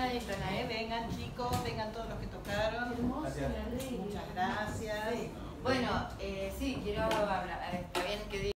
¿eh? Vengan chicos, vengan todos los que tocaron. Hermoso, Gracias. Muchas gracias. Sí. Bueno, eh, sí, quiero hablar,